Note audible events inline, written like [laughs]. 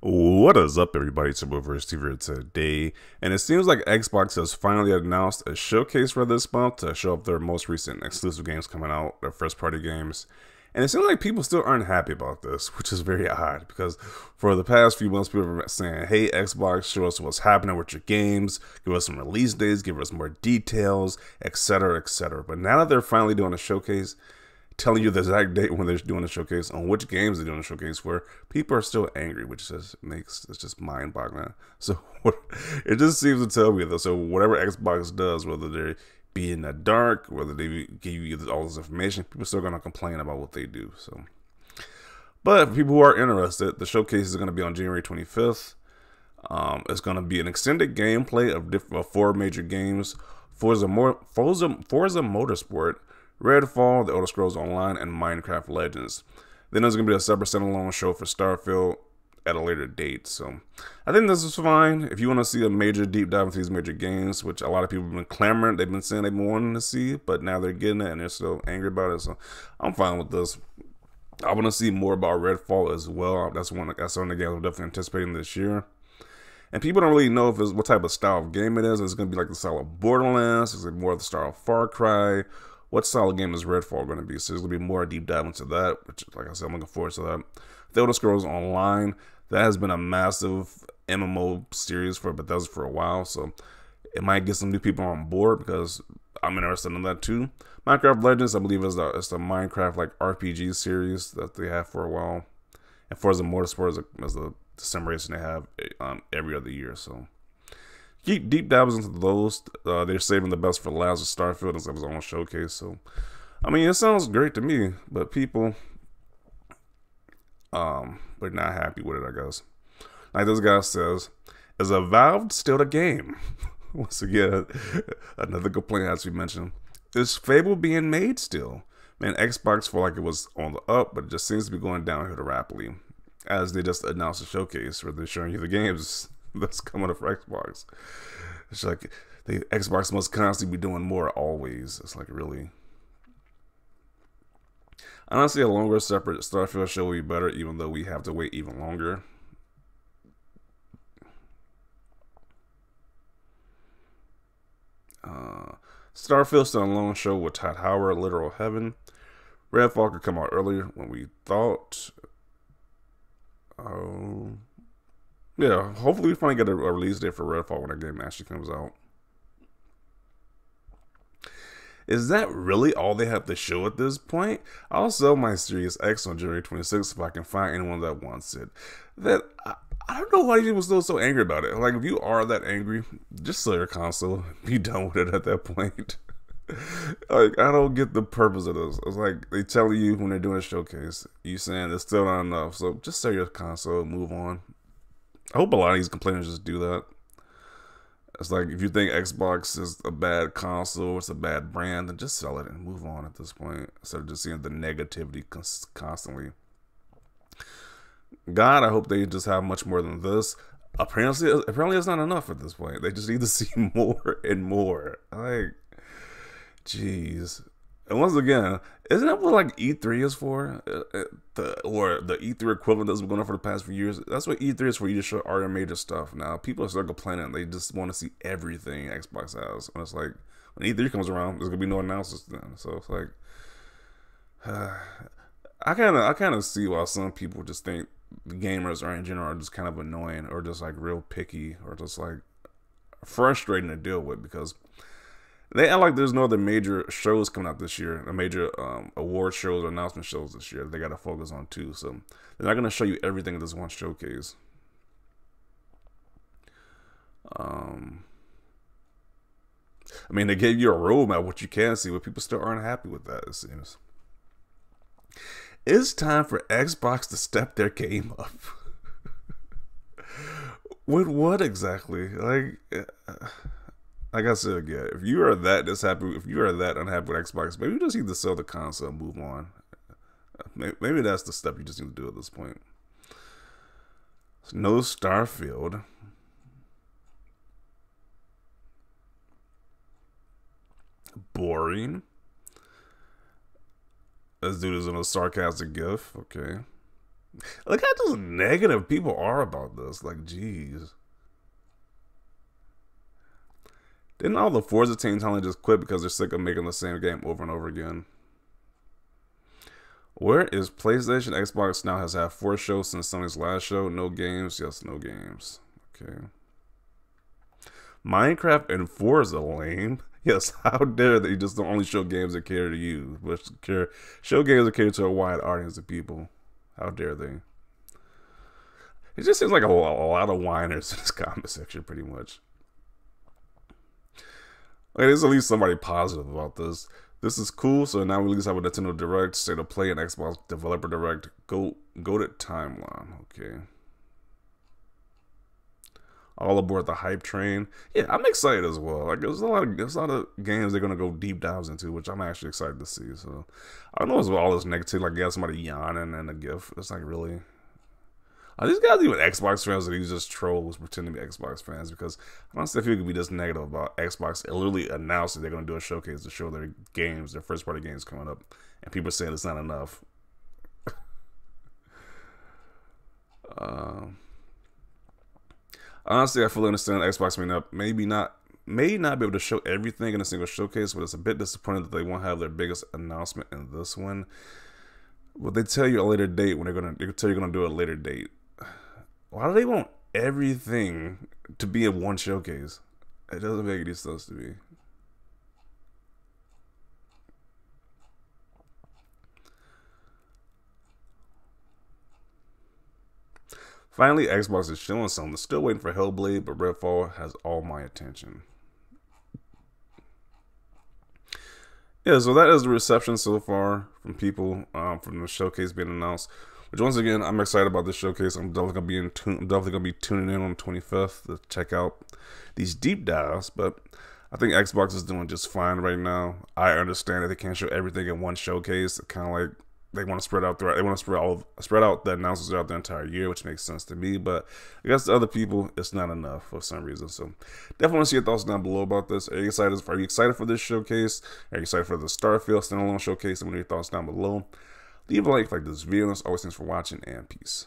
What is up, everybody? It's Turboverse TV today, and it seems like Xbox has finally announced a showcase for this month to show up their most recent exclusive games coming out, their first party games. And it seems like people still aren't happy about this, [laughs] which is very odd because for the past few months, people have been saying, hey, Xbox, show us what's happening with your games, give us some release dates, give us more details, etc., etc. But now that they're finally doing a showcase, telling you the exact date when they're doing a showcase on which games they're doing a showcase for, people are still angry, which just makes it's just mind boggling. [laughs] So it just seems to tell me that so whatever Xbox does, whether they be in the dark, whether they give you all this information, people are still gonna complain about what they do. So, but for people who are interested, the showcase is gonna be on January 25th. Um, it's gonna be an extended gameplay of, different, of four major games: Forza, Forza, Forza Motorsport. Redfall, The Elder Scrolls Online, and Minecraft Legends. Then there's going to be a separate standalone show for Starfield at a later date. So I think this is fine. If you want to see a major deep dive into these major games, which a lot of people have been clamoring, they've been saying they've been wanting to see, but now they're getting it and they're still angry about it. So I'm fine with this. I want to see more about Redfall as well. That's one that's one of the games I'm definitely anticipating this year. And people don't really know if it's what type of style of game it is. It's going to be like the style of Borderlands. Is it more of the style of Far Cry? What of game is Redfall going to be? So there's going to be more deep dive into that, which, like I said, I'm looking forward to that. The Elder Scrolls Online, that has been a massive MMO series for Bethesda for a while, so it might get some new people on board because I'm interested in that too. Minecraft Legends, I believe, is the, is the Minecraft like RPG series that they have for a while, and Forza Motorsport is, a, is the simulation they have um, every other year. So keep deep dives into those. Uh, they're saving the best for last with Starfield as of his own showcase. So, I mean, it sounds great to me, but people, um, they're not happy with it. I guess. Like this guy says, is Avowed still the game? [laughs] Once again, [laughs] another complaint as we mentioned. Is Fable being made still? Man, Xbox felt like it was on the up, but it just seems to be going downhill rapidly. As they just announced a showcase where they're showing you the games [laughs] that's coming up for Xbox. It's like the Xbox must constantly be doing more always. It's like really. Honestly, a longer separate Starfield show would be better, even though we have to wait even longer. Uh, Starfield standalone show with Todd Howard, Literal Heaven. Redfall could come out earlier when we thought. Oh, yeah, hopefully we finally get a, a release date for Redfall when that game actually comes out. Is that really all they have to show at this point? I'll sell my Series X on January 26th if I can find anyone that wants it. That I, I don't know why people are still so angry about it. Like if you are that angry, just sell your console. [laughs] Be done with it at that point. [laughs] like I don't get the purpose of this. It's like they tell you when they're doing a showcase, you saying it's still not enough. So just sell your console move on. I hope a lot of these complainers just do that. It's like if you think Xbox is a bad console, it's a bad brand, then just sell it and move on at this point instead of just seeing the negativity constantly. God, I hope they just have much more than this. Apparently, apparently, it's not enough at this point. They just need to [laughs] see more and more. Like, jeez. And once again, isn't that what like E3 is for? Uh, uh, the, or the E3 equivalent that's been going on for the past few years? That's what E3 is for. You just show all your major stuff. Now people are still complaining. They just want to see everything Xbox has. And it's like when E3 comes around, there's gonna be no announcements then. So it's like uh, [sighs] I kind of I kind of see why some people just think gamers are in general are just kind of annoying or just like real picky or just like frustrating to deal with because they act like there's no other major shows coming out this year, a major um, award shows or announcement shows this year. They got to focus on too. So they're not going to show you everything in this one showcase. Um, I mean, they gave you a roadmap what you can see, but people still aren't happy with that. It seems. It's time for Xbox to step their game up. [laughs] with what exactly? Like. Uh, like I said again, if you are that dishappy, if you are that unhappy with Xbox, maybe you just need to sell the console and move on. Maybe that's the step you just need to do at this point. no Starfield. Boring. This dude is in a sarcastic gif. Okay. Look how just negative people are about this. Like, jeez. Didn't all the Forza teams only just quit because they're sick of making the same game over and over again? Where is PlayStation? Xbox now has had four shows since Sony's last show. No games. Yes, no games. Okay. Minecraft and Forza lame. [laughs] Yes, how dare they just don't only show games that cater to you, but care show games that cater to a wide audience of people. How dare they? It just seems like a, a lot of whiners in this [laughs] comment section, pretty much. Like, there's at least somebody positive about this. This is cool. So now we at least have a Nintendo Direct, State of Play, and Xbox Developer Direct. Go, go to timeline. Okay all aboard the hype train. Yeah, I'm excited as well. Like there's a lot of there's a lot of games they're gonna go deep dives into, which I'm actually excited to see. So I don't know what's all this negativity. Like, yeah, somebody yawning and a gif. It's like really. Are these guys even Xbox fans or these just trolls pretending to be Xbox fans? Because I don't see if you could be this negative about Xbox. It literally announced they're going to do a showcase to show their games, their first party games coming up. And people saying it's not enough. [laughs] um, honestly, I fully understand Xbox may not, maybe not, may not be able to show everything in a single showcase, but it's a bit disappointing that they won't have their biggest announcement in this one. But they tell you a later date when they're gonna, they tell you are gonna do a later date. Why do they want everything to be in one showcase? It doesn't make any sense to me. Finally, Xbox is showing something. Still waiting for Hellblade, but Redfall has all my attention. Yeah, so that is the reception so far from people um, from the showcase being announced. Which once again, I'm excited about this showcase. I'm definitely gonna be in tune, definitely gonna be tuning in on the 25th to check out these deep dives. But I think Xbox is doing just fine right now. I understand that they can't show everything in one showcase. Kind of like they want to spread out the they want to spread all spread out the announcements throughout the entire year, which makes sense to me. But I guess to other people, it's not enough for some reason. So definitely want to see your thoughts down below about this. Are you excited? Are you excited for this showcase? Are you excited for the Starfield standalone showcase? And what are your thoughts down below? Leave a like, if like this video. And as always, thanks for watching and peace.